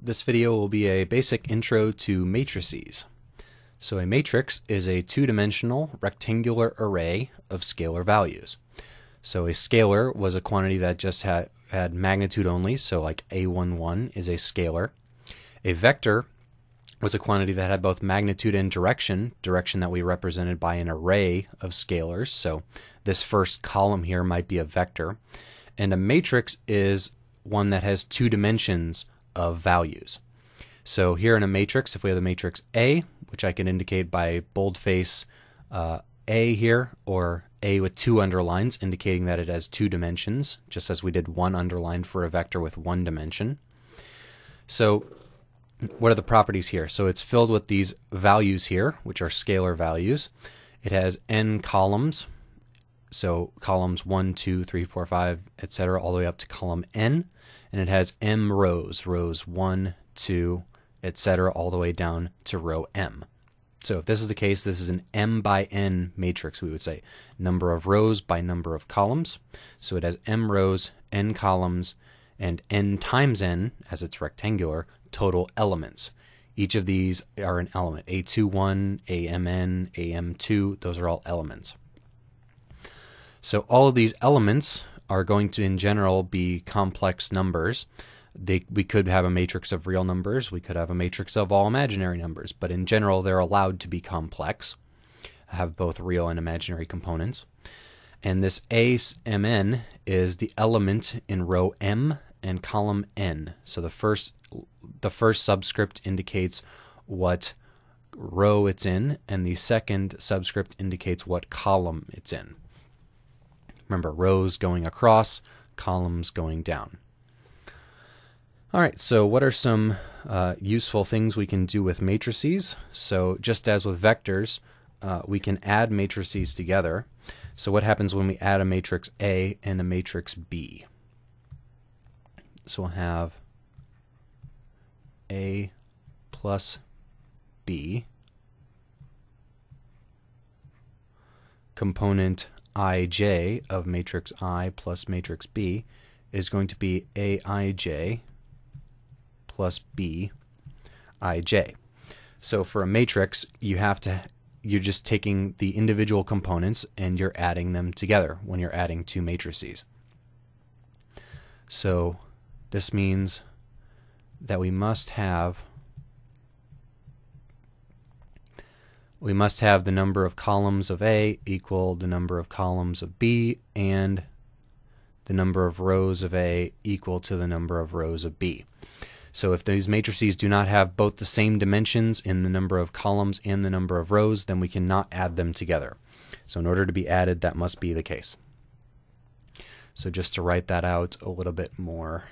This video will be a basic intro to matrices. So a matrix is a two-dimensional rectangular array of scalar values. So a scalar was a quantity that just had, had magnitude only, so like a11 is a scalar. A vector was a quantity that had both magnitude and direction, direction that we represented by an array of scalars. So this first column here might be a vector. And a matrix is one that has two dimensions of values. So here in a matrix, if we have the matrix A, which I can indicate by boldface uh, A here, or A with two underlines, indicating that it has two dimensions, just as we did one underline for a vector with one dimension. So what are the properties here? So it's filled with these values here, which are scalar values. It has n columns, so columns 1, 2, 3, 4, 5, etc., all the way up to column n. And it has m rows, rows 1, 2, etc., all the way down to row m. So if this is the case, this is an m by n matrix, we would say. Number of rows by number of columns. So it has m rows, n columns, and n times n, as it's rectangular, total elements. Each of these are an element. A21, AMN, AM2, those are all elements. So all of these elements are going to, in general, be complex numbers. They, we could have a matrix of real numbers, we could have a matrix of all imaginary numbers, but in general, they're allowed to be complex, have both real and imaginary components. And this AMN is the element in row M and column N. So the first the first subscript indicates what row it's in, and the second subscript indicates what column it's in. Remember, rows going across, columns going down. All right, so what are some uh, useful things we can do with matrices? So just as with vectors, uh, we can add matrices together. So what happens when we add a matrix A and a matrix B? So we'll have A plus B component ij of matrix I plus matrix B is going to be aij plus bij. So for a matrix, you have to you're just taking the individual components and you're adding them together when you're adding two matrices. So this means that we must have we must have the number of columns of A equal the number of columns of B and the number of rows of A equal to the number of rows of B. So if these matrices do not have both the same dimensions in the number of columns and the number of rows, then we cannot add them together. So in order to be added, that must be the case. So just to write that out a little bit more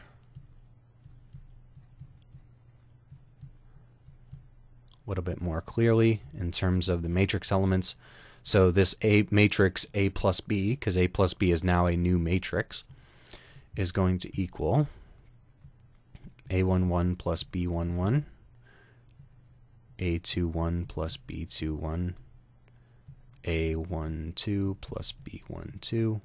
little bit more clearly in terms of the matrix elements. So this A matrix A plus B, because A plus B is now a new matrix, is going to equal A11 plus B11, A21 plus B21, A12 plus B12,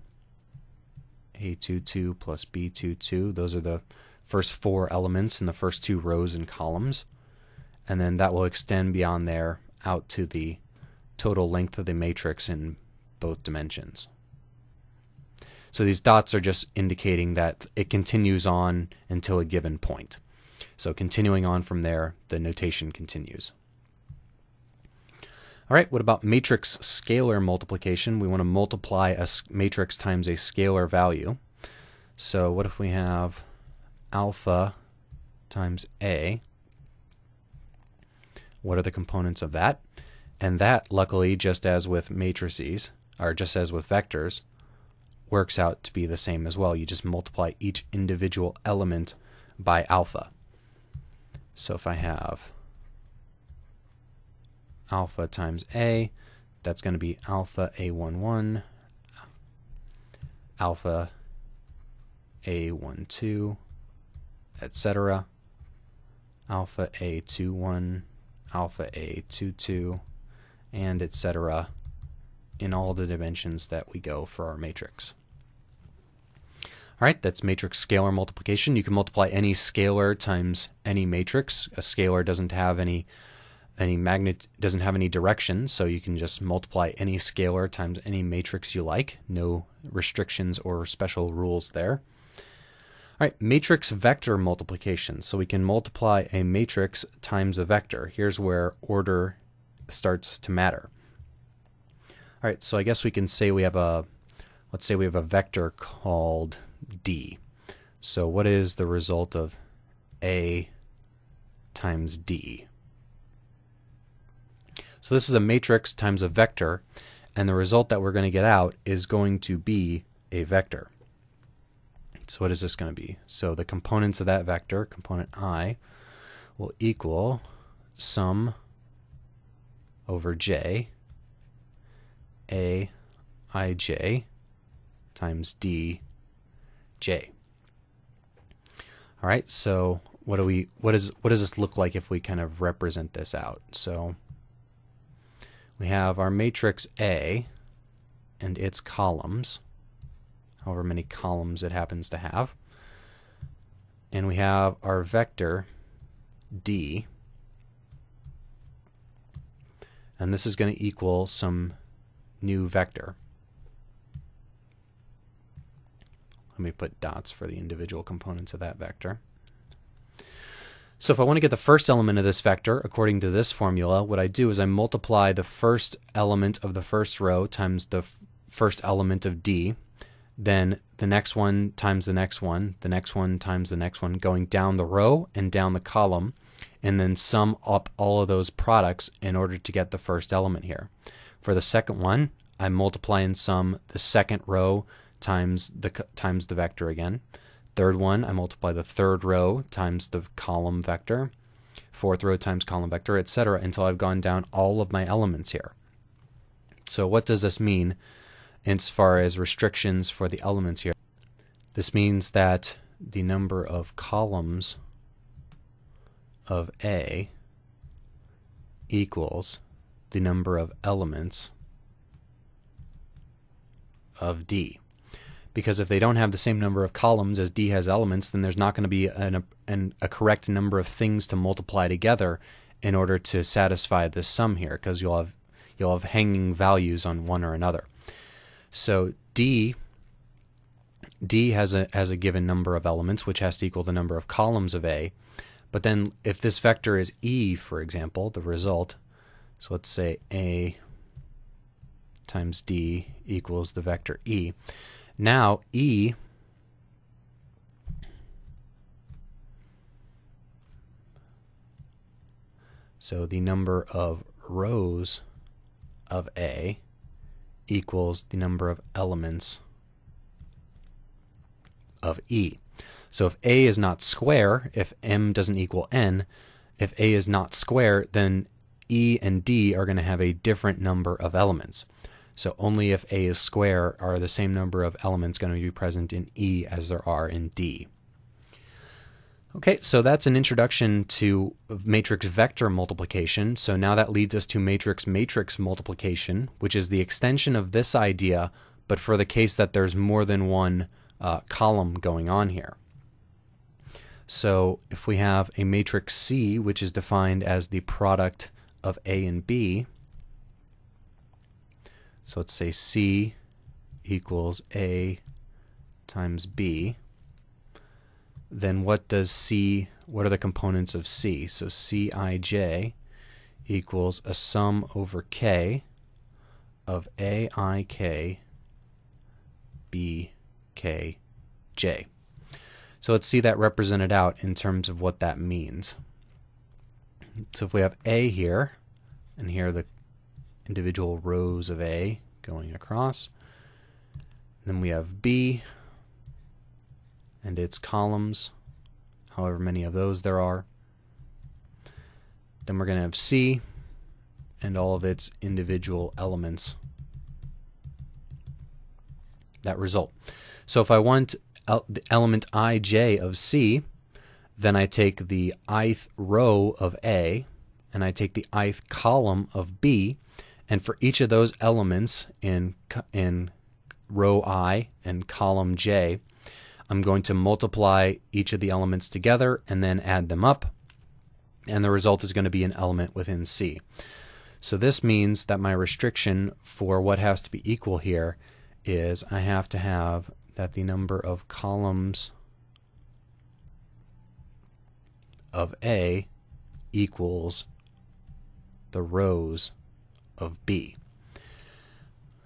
A22 plus B22. Those are the first four elements in the first two rows and columns and then that will extend beyond there out to the total length of the matrix in both dimensions. So these dots are just indicating that it continues on until a given point. So continuing on from there, the notation continues. All right, what about matrix scalar multiplication? We want to multiply a matrix times a scalar value. So what if we have alpha times A what are the components of that? And that, luckily, just as with matrices, or just as with vectors, works out to be the same as well. You just multiply each individual element by alpha. So if I have alpha times A, that's going to be alpha A11, alpha A12, etc., alpha A21, alpha a 2 2 and etc in all the dimensions that we go for our matrix. All right, that's matrix scalar multiplication. You can multiply any scalar times any matrix. A scalar doesn't have any any magnet doesn't have any direction, so you can just multiply any scalar times any matrix you like. No restrictions or special rules there. Right, matrix vector multiplication. So we can multiply a matrix times a vector. Here's where order starts to matter. All right, so I guess we can say we have a, let's say we have a vector called D. So what is the result of A times D? So this is a matrix times a vector, and the result that we're going to get out is going to be a vector. So what is this going to be? So the components of that vector, component i, will equal sum over j a ij times d j. All right, so what do we what is what does this look like if we kind of represent this out? So we have our matrix A and its columns, however many columns it happens to have. And we have our vector D and this is going to equal some new vector. Let me put dots for the individual components of that vector. So if I want to get the first element of this vector, according to this formula, what I do is I multiply the first element of the first row times the first element of D, then the next one times the next one, the next one times the next one, going down the row and down the column, and then sum up all of those products in order to get the first element here. For the second one, I multiply and sum the second row times the times the vector again. Third one, I multiply the third row times the column vector. Fourth row times column vector, etc., until I've gone down all of my elements here. So what does this mean as far as restrictions for the elements here? This means that the number of columns of A equals the number of elements of D. Because if they don't have the same number of columns as D has elements, then there's not going to be an, an, a correct number of things to multiply together in order to satisfy this sum here, because you'll have you'll have hanging values on one or another. So D D has a has a given number of elements, which has to equal the number of columns of A. But then if this vector is E, for example, the result, so let's say A times D equals the vector E. Now E So the number of rows of A equals the number of elements of E. So if A is not square, if M doesn't equal N, if A is not square, then E and D are going to have a different number of elements. So only if A is square are the same number of elements going to be present in E as there are in D. Okay, so that's an introduction to matrix vector multiplication. So now that leads us to matrix matrix multiplication, which is the extension of this idea, but for the case that there's more than one uh, column going on here. So if we have a matrix C, which is defined as the product of A and B, so let's say C equals A times B, then what does C, what are the components of C? So Cij equals a sum over K of Aik Bkj. So let's see that represented out in terms of what that means. So if we have A here, and here are the individual rows of A going across, then we have B and its columns, however many of those there are. Then we're going to have C and all of its individual elements that result. So if I want the element ij of C, then I take the ith row of A, and I take the ith column of B, and for each of those elements in in row I and column J, I'm going to multiply each of the elements together and then add them up, and the result is going to be an element within C. So this means that my restriction for what has to be equal here is I have to have that the number of columns of A equals the rows of B.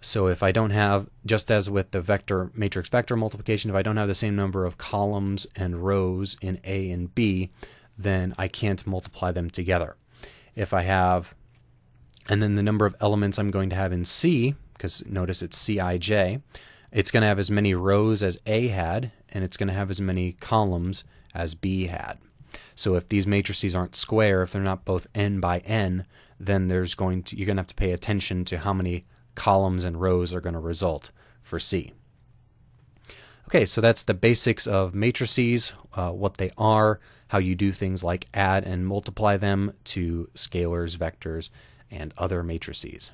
So if I don't have, just as with the vector matrix vector multiplication, if I don't have the same number of columns and rows in A and B, then I can't multiply them together. If I have, and then the number of elements I'm going to have in C, because notice it's Cij, it's going to have as many rows as A had, and it's going to have as many columns as B had. So if these matrices aren't square, if they're not both n by n, then there's going to you're going to have to pay attention to how many columns and rows are going to result for C. Okay, so that's the basics of matrices, uh, what they are, how you do things like add and multiply them to scalars, vectors, and other matrices.